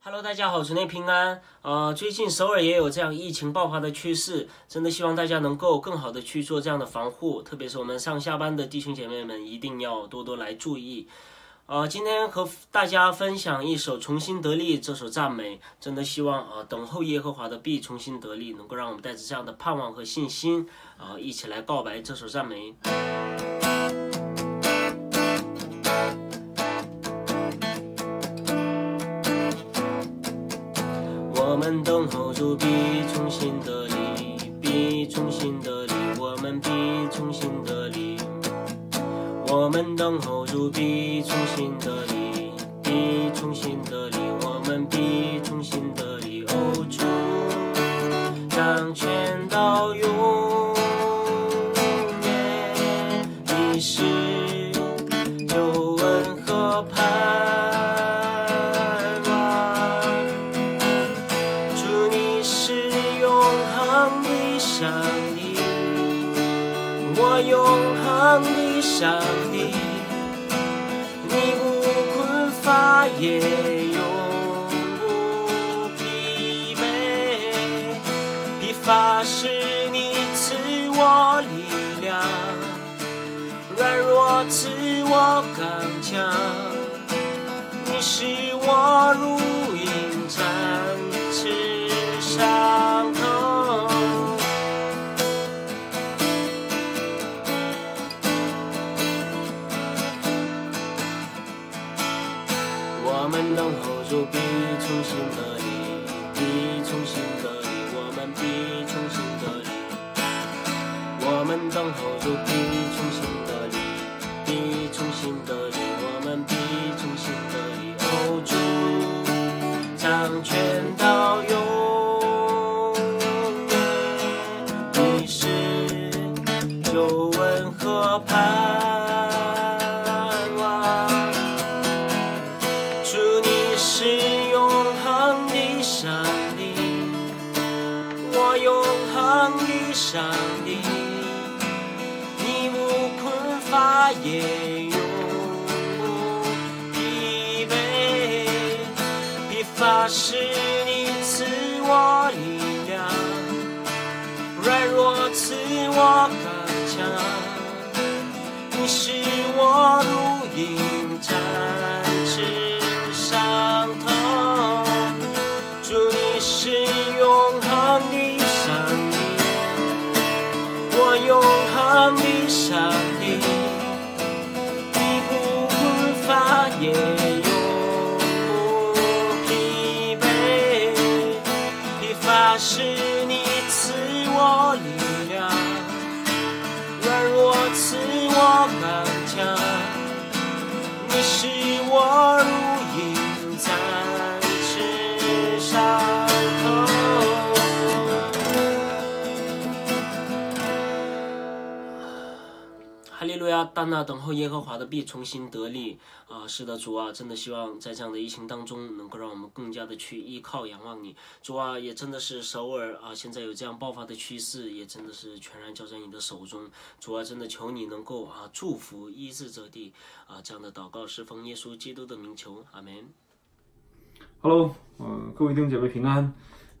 Hello，大家好，主内平安。呃，最近首尔也有这样疫情爆发的趋势，真的希望大家能够更好的去做这样的防护，特别是我们上下班的弟兄姐妹们，一定要多多来注意。呃，今天和大家分享一首《重新得力》这首赞美，真的希望啊，等候耶和华的必重新得力，能够让我们带着这样的盼望和信心啊，一起来告白这首赞美。们等候主必重新得力，必重新得力，我们必重新得力。我们等候主必重新得力，必重新得力，我们必重新得力。哦，主掌权到永上帝，你无困乏也永不疲惫，疲乏是你赐我力量，软弱赐我多次我敢讲，你是我如影。赐我刚强，你使我但那等候耶和华的必重新得力啊！是的，主啊，真的希望在这样的疫情当中，能够让我们更加的去依靠、仰望你。主啊，也真的是首尔啊，现在有这样爆发的趋势，也真的是全然交在你的手中。主啊，真的求你能够啊祝福医治这地啊！这样的祷告是奉耶稣基督的名求，阿门。Hello，呃，各位弟兄姐妹平安，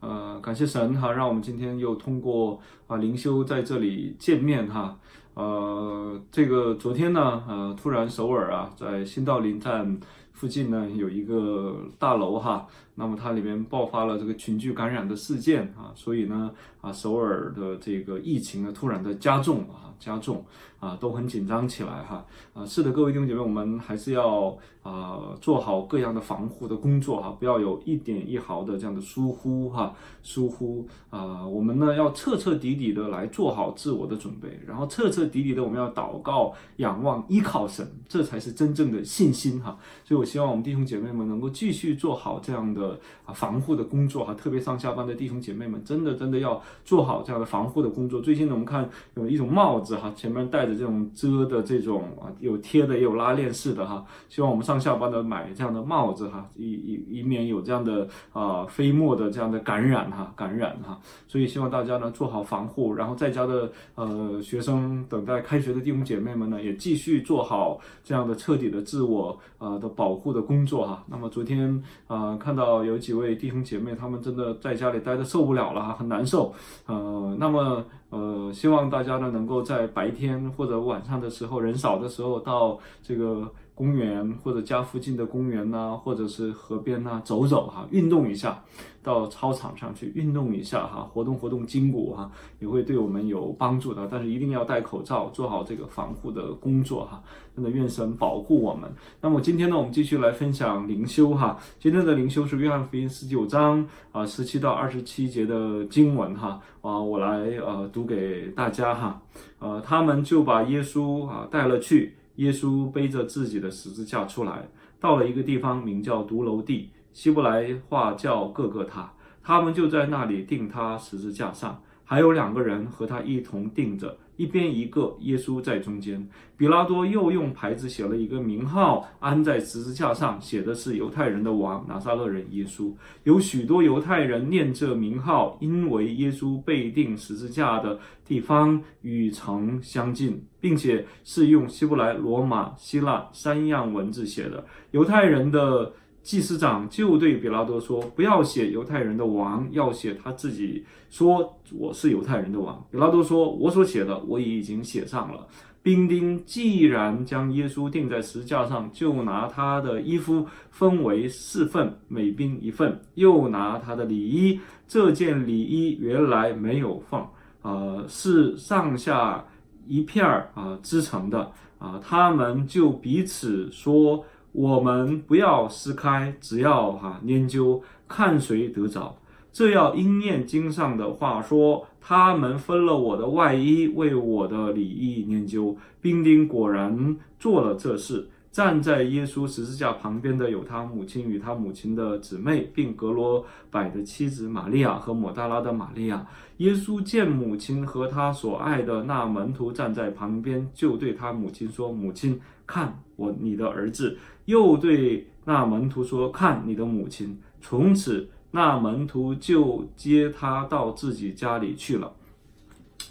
呃，感谢神哈，让我们今天又通过啊灵修在这里见面哈，呃，这个昨天呢，呃，突然首尔啊，在新道林站附近呢有一个大楼哈，那么它里面爆发了这个群聚感染的事件啊，所以呢，啊，首尔的这个疫情呢突然的加重啊，加重啊，都很紧张起来哈，啊，是的，各位弟兄姐妹，我们还是要啊做好各样的防护的工作哈，不要有一点一毫的这样的疏忽哈，疏忽啊，我们呢要彻彻底底的来做好自我的准备，然后彻彻底底的我们要祷告、仰望、依靠神，这才是真正的信心哈。所以我希望我们弟兄姐妹们能够继续做好这样的啊防护的工作哈，特别上下班的弟兄姐妹们，真的真的要做好这样的防护的工作。最近呢，我们看有一种帽子哈，前面戴着这种遮的这种啊，有贴的也有拉链式的哈，希望我们上下班的买这样的帽子哈，以以以免有这样的啊飞沫的这样的感染哈，感染哈。所以希望大家呢做好防护，然后在家的呃学生等待开学的弟兄姐妹们呢，也继续做好这样的彻底的自我呃的保护的工作哈。那么昨天啊，看到有几位弟兄姐妹，他们真的在家里待的受不了了，很难受。呃，那么呃，希望大家呢能够在白天或者晚上的时候人少的时候到这个。公园或者家附近的公园呐，或者是河边呐，走走哈，运动一下，到操场上去运动一下哈，活动活动筋骨哈，也会对我们有帮助的。但是一定要戴口罩，做好这个防护的工作哈。真的愿神保护我们。那么今天呢，我们继续来分享灵修哈。今天的灵修是约翰福音十九章啊十七到二十七节的经文哈啊，我来呃读给大家哈。呃，他们就把耶稣啊带了去。耶稣背着自己的十字架出来，到了一个地方，名叫独楼地，希伯来话叫各个他。他们就在那里钉他十字架上，还有两个人和他一同钉着。一边一个，耶稣在中间。比拉多又用牌子写了一个名号，安在十字架上，写的是犹太人的王拿撒勒人耶稣。有许多犹太人念这名号，因为耶稣被钉十字架的地方与城相近，并且是用希伯来、罗马、希腊三样文字写的。犹太人的。祭司长就对比拉多说：“不要写犹太人的王，要写他自己说我是犹太人的王。”比拉多说：“我所写的我已经写上了。”兵丁既然将耶稣钉在石架上，就拿他的衣服分为四份，每兵一份，又拿他的里衣。这件里衣原来没有缝，呃，是上下一片儿啊织成的啊。他们就彼此说。我们不要撕开，只要哈研究，看谁得着。这要因念经上的话说：他们分了我的外衣，为我的礼仪研究。兵丁果然做了这事。站在耶稣十字架旁边的有他母亲与他母亲的姊妹，并格罗百的妻子玛利亚和抹大拉的玛利亚。耶稣见母亲和他所爱的那门徒站在旁边，就对他母亲说：“母亲，看我你的儿子。”又对那门徒说：“看你的母亲。”从此，那门徒就接他到自己家里去了。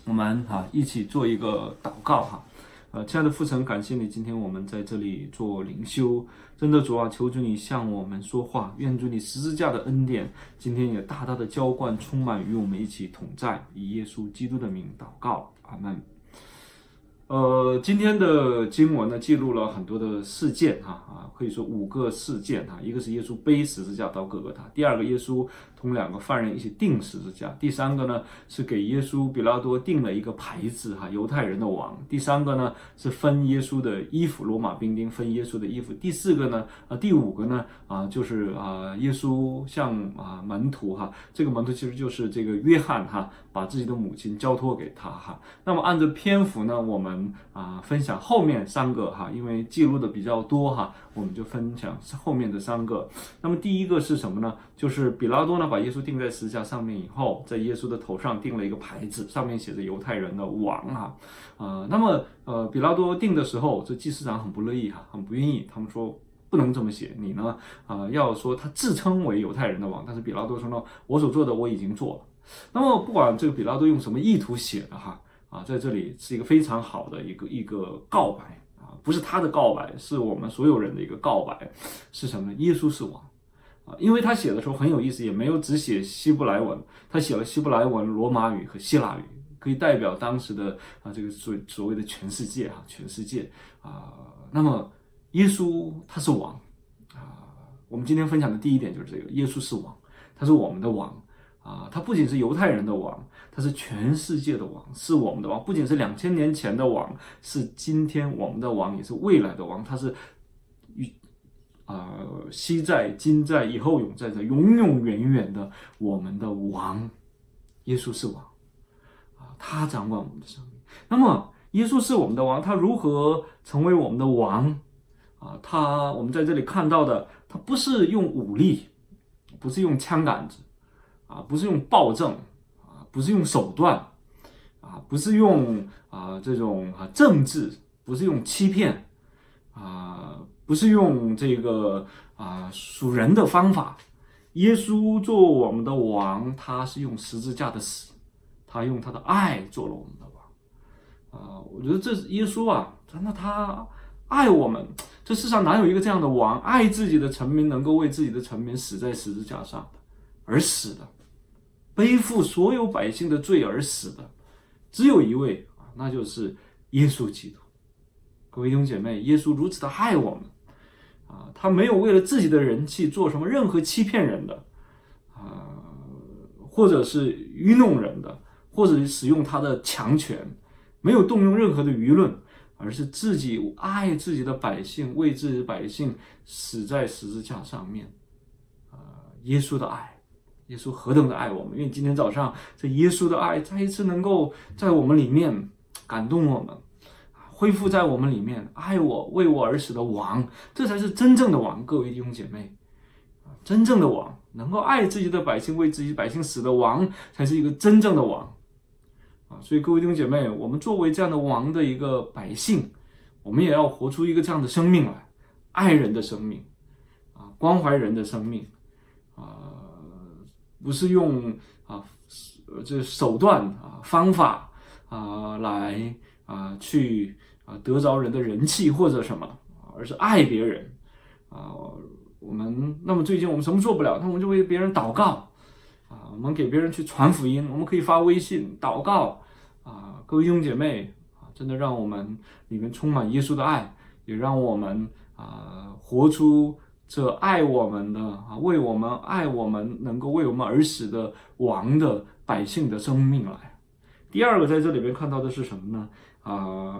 我们哈一起做一个祷告哈。呃，亲爱的父神，感谢你，今天我们在这里做灵修，真的主啊，求主你向我们说话，愿主你十字架的恩典，今天也大大的浇灌，充满与我们一起同在，以耶稣基督的名祷告，阿门。呃，今天的经文呢，记录了很多的事件哈啊，可以说五个事件哈，一个是耶稣背十字架到哥哥他，第二个耶稣。同两个犯人一起钉十字架。第三个呢是给耶稣比拉多定了一个牌子哈，犹太人的王。第三个呢是分耶稣的衣服，罗马兵丁分耶稣的衣服。第四个呢啊，第五个呢啊就是啊耶稣向啊门徒哈，这个门徒其实就是这个约翰哈，把自己的母亲交托给他哈。那么按照篇幅呢，我们们啊分享后面三个哈，因为记录的比较多哈，我们就分享后面的三个。那么第一个是什么呢？就是比拉多呢把耶稣钉在十字架上面以后，在耶稣的头上钉了一个牌子，上面写着犹太人的王啊，啊，那么呃，比拉多钉的时候，这祭司长很不乐意哈，很不愿意，他们说不能这么写，你呢啊，要说他自称为犹太人的王，但是比拉多说呢，我所做的我已经做了。那么不管这个比拉多用什么意图写的哈，啊，在这里是一个非常好的一个一个告白啊，不是他的告白，是我们所有人的一个告白，是什么呢？耶稣是王。啊，因为他写的时候很有意思，也没有只写希伯来文，他写了希伯来文、罗马语和希腊语，可以代表当时的啊这个所所谓的全世界哈，全世界啊。那么耶稣他是王啊，我们今天分享的第一点就是这个，耶稣是王，他是我们的王啊，他不仅是犹太人的王，他是全世界的王，是我们的王，不仅是两千年前的王，是今天我们的王，也是未来的王，他是与。啊，昔在、今在、以后永在的、永永远远的我们的王，耶稣是王啊，他掌管我们的生命。那么，耶稣是我们的王，他如何成为我们的王啊？他，我们在这里看到的，他不是用武力，不是用枪杆子啊，不是用暴政啊，不是用手段啊，不是用啊这种啊政治，不是用欺骗啊。不是用这个啊属人的方法，耶稣做我们的王，他是用十字架的死，他用他的爱做了我们的王，啊，我觉得这是耶稣啊，真的他爱我们。这世上哪有一个这样的王，爱自己的臣民，能够为自己的臣民死在十字架上的，而死的，背负所有百姓的罪而死的，只有一位啊，那就是耶稣基督。各位弟兄姐妹，耶稣如此的爱我们啊，他没有为了自己的人气做什么任何欺骗人的啊，或者是愚弄人的，或者使用他的强权，没有动用任何的舆论。而是自己爱自己的百姓，为自己的百姓死在十字架上面，啊，耶稣的爱，耶稣何等的爱我们！因为今天早上这耶稣的爱再一次能够在我们里面感动我们，恢复在我们里面，爱我为我而死的王，这才是真正的王。各位弟兄姐妹，啊，真正的王能够爱自己的百姓，为自己百姓死的王，才是一个真正的王。啊，所以各位弟兄姐妹，我们作为这样的王的一个百姓，我们也要活出一个这样的生命来，爱人的生命，啊，关怀人的生命，啊，不是用啊这手段啊方法啊来啊去啊得着人的人气或者什么，而是爱别人啊。我们那么最近我们什么做不了，那我们就为别人祷告。啊，我们给别人去传福音，我们可以发微信祷告啊，各位弟兄姐妹啊，真的让我们里面充满耶稣的爱，也让我们啊活出这爱我们的啊为我们爱我们能够为我们而死的王的百姓的生命来。第二个在这里边看到的是什么呢？啊，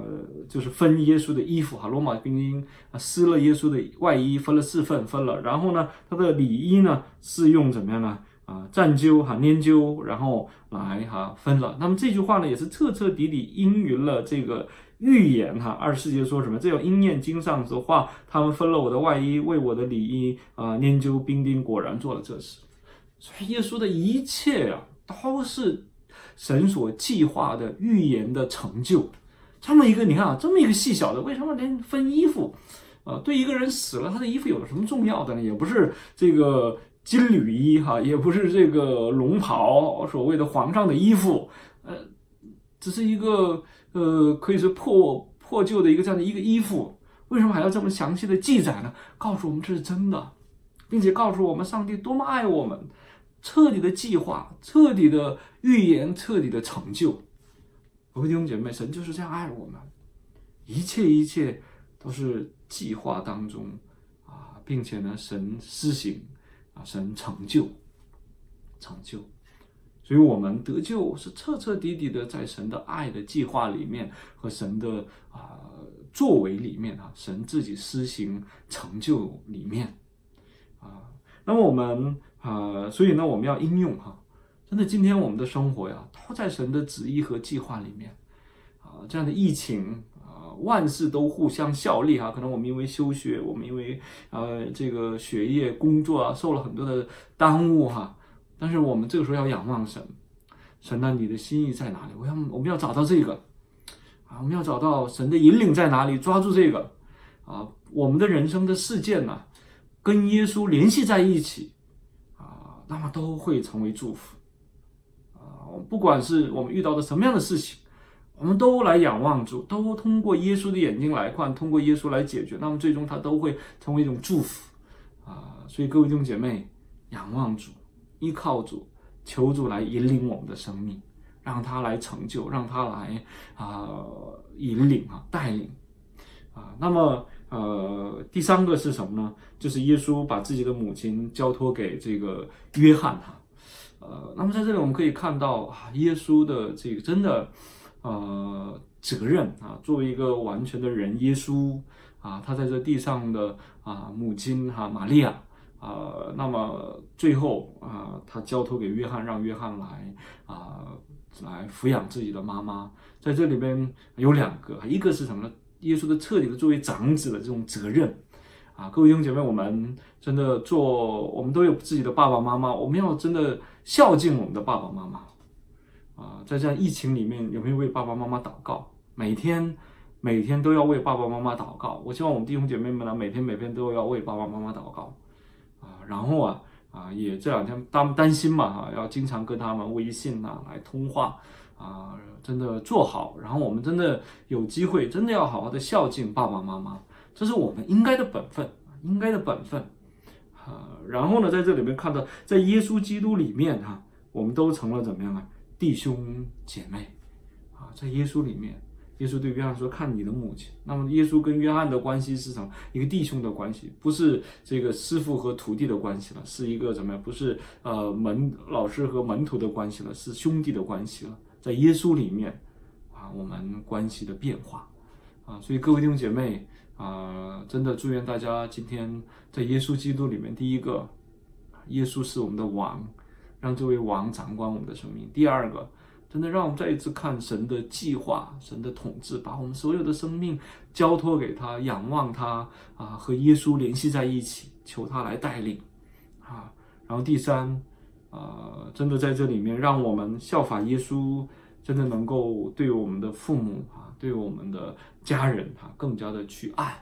就是分耶稣的衣服哈，罗马兵丁撕了耶稣的外衣，分了四份，分了，然后呢，他的里衣呢是用怎么样呢？啊，占灸哈，研灸，然后来哈分了。那么这句话呢，也是彻彻底底应允了这个预言哈。二世节说什么？这叫应验经上的话。他们分了我的外衣，为我的里衣啊研究兵丁，果然做了这事。所以耶稣的一切啊，都是神所计划的预言的成就。这么一个，你看啊，这么一个细小的，为什么连分衣服？啊，对一个人死了，他的衣服有什么重要的呢？也不是这个。金缕衣哈，也不是这个龙袍，所谓的皇上的衣服，呃，只是一个呃，可以说破破旧的一个这样的一个衣服。为什么还要这么详细的记载呢？告诉我们这是真的，并且告诉我们上帝多么爱我们，彻底的计划，彻底的预言，彻底的成就。各位弟兄姐妹，神就是这样爱我们，一切一切都是计划当中啊，并且呢，神施行。啊，神成就，成就，所以我们得救是彻彻底底的在神的爱的计划里面和神的啊作为里面啊，神自己施行成就里面啊，那么我们啊，所以呢，我们要应用哈，真的，今天我们的生活呀，都在神的旨意和计划里面啊，这样的疫情啊。万事都互相效力哈，可能我们因为休学，我们因为呃这个学业工作啊受了很多的耽误哈，但是我们这个时候要仰望神，神呢你的心意在哪里？我要我们要找到这个啊，我们要找到神的引领在哪里？抓住这个啊，我们的人生的事件呢，跟耶稣联系在一起啊，那么都会成为祝福啊，不管是我们遇到的什么样的事情。我们都来仰望主，都通过耶稣的眼睛来看，通过耶稣来解决，那么最终它都会成为一种祝福啊！所以各位弟兄姐妹，仰望主，依靠主，求主来引领我们的生命，让他来成就，让他来啊引领啊带领啊。那么呃，第三个是什么呢？就是耶稣把自己的母亲交托给这个约翰哈。呃，那么在这里我们可以看到啊，耶稣的这个真的。呃，责任啊，作为一个完全的人，耶稣啊，他在这地上的啊母亲哈玛利亚啊，那么最后啊，他交托给约翰，让约翰来啊来抚养自己的妈妈，在这里边有两个，一个是什么呢？耶稣的彻底的作为长子的这种责任啊，各位弟兄姐妹，我们真的做，我们都有自己的爸爸妈妈，我们要真的孝敬我们的爸爸妈妈。啊，在这样疫情里面，有没有为爸爸妈妈祷告？每天，每天都要为爸爸妈妈祷告。我希望我们弟兄姐妹们呢，每天每天都要为爸爸妈妈祷告。啊，然后啊，啊，也这两天担担心嘛，哈，要经常跟他们微信呐来通话，啊，真的做好，然后我们真的有机会，真的要好好的孝敬爸爸妈妈，这是我们应该的本分，应该的本分。啊，然后呢，在这里面看到，在耶稣基督里面哈，我们都成了怎么样啊？弟兄姐妹啊，在耶稣里面。耶稣对约翰说：“看你的母亲。”那么，耶稣跟约翰的关系是什么？一个弟兄的关系，不是这个师傅和徒弟的关系了，是一个怎么样？不是呃门老师和门徒的关系了，是兄弟的关系了。在耶稣里面啊，我们关系的变化啊，所以各位弟兄姐妹啊，真的祝愿大家今天在耶稣基督里面，第一个，耶稣是我们的王，让这位王掌管我们的生命；第二个。真的让我们再一次看神的计划、神的统治，把我们所有的生命交托给他，仰望他啊，和耶稣联系在一起，求他来带领啊。然后第三啊，真的在这里面，让我们效法耶稣，真的能够对我们的父母啊，对我们的家人啊，更加的去爱。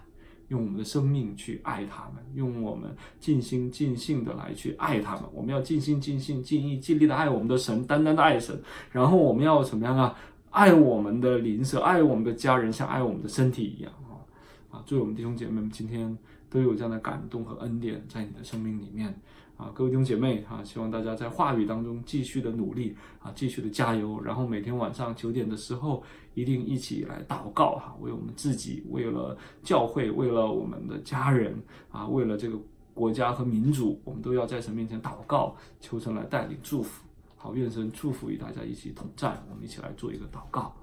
用我们的生命去爱他们，用我们尽心尽性的来去爱他们。我们要尽心尽性尽意尽力的爱我们的神，单单的爱神。然后我们要怎么样啊？爱我们的邻舍，爱我们的家人，像爱我们的身体一样啊！啊，祝我们弟兄姐妹们今天都有这样的感动和恩典在你的生命里面。啊，各位弟兄姐妹啊，希望大家在话语当中继续的努力啊，继续的加油。然后每天晚上九点的时候，一定一起来祷告哈，为我们自己，为了教会，为了我们的家人啊，为了这个国家和民主，我们都要在神面前祷告，求神来带领祝福。好，愿神祝福与大家一起同在。我们一起来做一个祷告。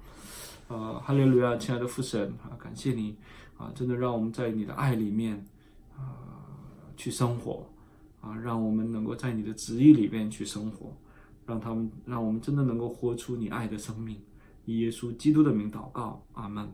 呃，哈利路亚，亲爱的父神啊，感谢你啊，真的让我们在你的爱里面啊去生活。啊，让我们能够在你的旨意里面去生活，让他们，让我们真的能够活出你爱的生命。以耶稣基督的名祷告，阿门。